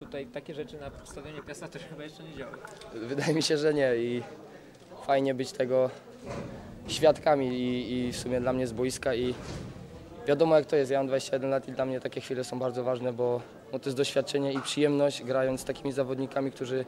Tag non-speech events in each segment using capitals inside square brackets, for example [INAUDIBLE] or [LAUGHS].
Tutaj takie rzeczy na stadionie Piasta też chyba jeszcze nie działy. Wydaje mi się, że nie i fajnie być tego świadkami i, i w sumie dla mnie z boiska i wiadomo jak to jest, ja mam 21 lat i dla mnie takie chwile są bardzo ważne, bo no, to jest doświadczenie i przyjemność grając z takimi zawodnikami, którzy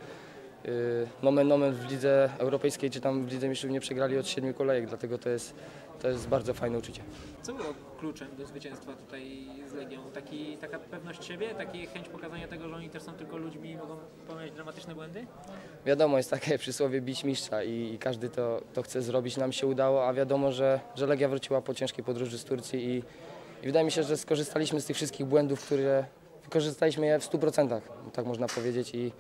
nomen nomen w lidze europejskiej czy tam w lidze mistrzów nie przegrali od siedmiu kolejek, dlatego to jest, to jest bardzo fajne uczucie. Co było kluczem do zwycięstwa tutaj z Legią? Taki, taka pewność siebie, taka chęć pokazania tego, że oni też są tylko ludźmi i mogą popełniać dramatyczne błędy? Wiadomo, jest takie przysłowie bić mistrza i, i każdy to, to chce zrobić. Nam się udało, a wiadomo, że, że Legia wróciła po ciężkiej podróży z Turcji i, i wydaje mi się, że skorzystaliśmy z tych wszystkich błędów, które wykorzystaliśmy je w 100%, tak można powiedzieć i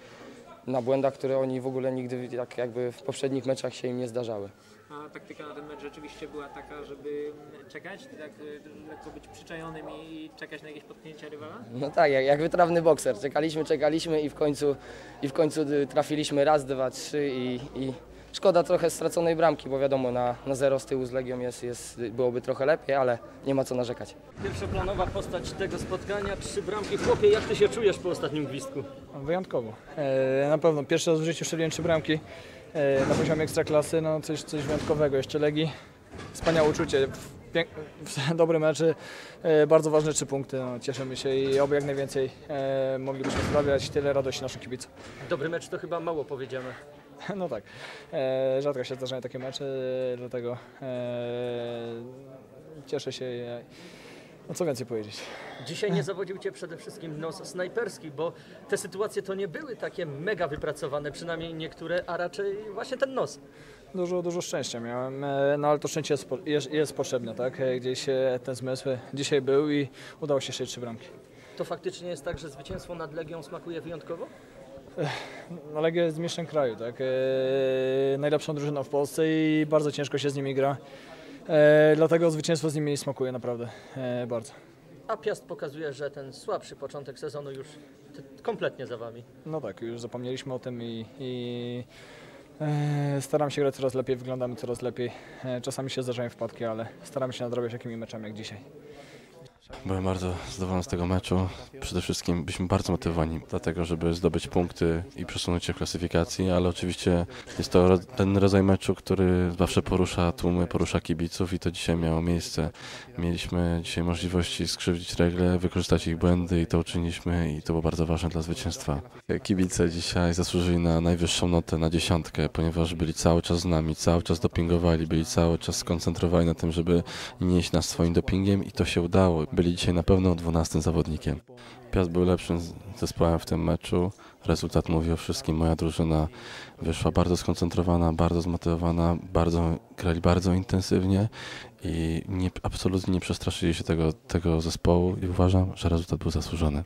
na błędach, które oni w ogóle nigdy jak, jakby w poprzednich meczach się im nie zdarzały. A taktyka na ten mecz rzeczywiście była taka, żeby czekać, tak y, lekko być przyczajonym i czekać na jakieś potknięcia rywala? No tak, jak, jak wytrawny bokser. Czekaliśmy, czekaliśmy i w końcu, i w końcu y, trafiliśmy raz, dwa, trzy i, i szkoda trochę straconej bramki, bo wiadomo, na, na zero z tyłu z Legią jest, jest, byłoby trochę lepiej, ale nie ma co narzekać. Pierwszoplanowa postać tego spotkania, trzy bramki. Chłopie, jak ty się czujesz po ostatnim gwizdku? Wyjątkowo. E, na pewno pierwszy raz w życiu strzeliłem trzy bramki e, na poziomie ekstraklasy, no coś, coś wyjątkowego. Jeszcze Legii, wspaniałe uczucie. W, pięk- w [LAUGHS] dobry mecz, e, bardzo ważne trzy punkty. No, cieszymy się i oby jak najwięcej e, moglibyśmy sprawiać tyle radości naszym kibicom. Dobry mecz to chyba mało powiedziane. [LAUGHS] No tak, e, rzadko się zdarzają takie mecze, dlatego e, cieszę się. e, No co więcej powiedzieć. Dzisiaj nie zawodził cię przede wszystkim nos snajperski, bo te sytuacje to nie były takie mega wypracowane, przynajmniej niektóre, a raczej właśnie ten nos. Dużo, dużo szczęścia miałem, no ale to szczęście jest, jest, jest potrzebne, tak? Gdzieś ten zmysł dzisiaj był i udało się strzelić trzy bramki. To faktycznie jest tak, że zwycięstwo nad Legią smakuje wyjątkowo? No, Legia jest mistrzem kraju, tak? E, najlepszą drużyną w Polsce i bardzo ciężko się z nimi gra. E, dlatego zwycięstwo z nimi smakuje naprawdę e, bardzo. A Piast pokazuje, że ten słabszy początek sezonu już kompletnie za wami. No tak, już zapomnieliśmy o tym i, i staram się grać coraz lepiej, wyglądamy coraz lepiej. Czasami się zdarzają wpadki, ale staramy się nadrabiać takimi meczami jak dzisiaj. Byłem bardzo zadowolony z tego meczu. Przede wszystkim byliśmy bardzo motywowani do tego, żeby zdobyć punkty i przesunąć się w klasyfikacji, ale oczywiście jest to ten rodzaj meczu, który zawsze porusza tłumy, porusza kibiców i to dzisiaj miało miejsce. Mieliśmy dzisiaj możliwości skrzywdzić regle, wykorzystać ich błędy i to uczyniliśmy i to było bardzo ważne dla zwycięstwa. Kibice dzisiaj zasłużyli na najwyższą notę, na dziesiątkę, ponieważ byli cały czas z nami, cały czas dopingowali, byli cały czas skoncentrowani na tym, żeby nie iść nas swoim dopingiem i to się udało. Byli dzisiaj na pewno 12 zawodnikiem. Piast był lepszym zespołem w tym meczu. Rezultat mówi o wszystkim. Moja drużyna wyszła bardzo skoncentrowana, bardzo zmotywowana, bardzo, grali bardzo intensywnie i nie, absolutnie nie przestraszyli się tego, tego zespołu i uważam, że rezultat był zasłużony.